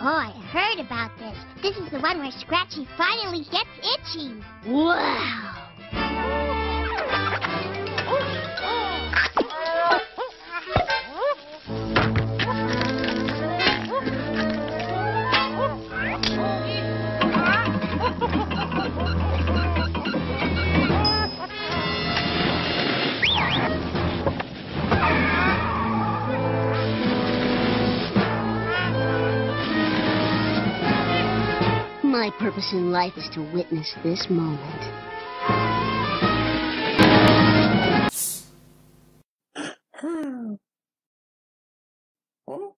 Oh, I heard about this. This is the one where Scratchy finally gets Itchy. Wow. My purpose in life is to witness this moment.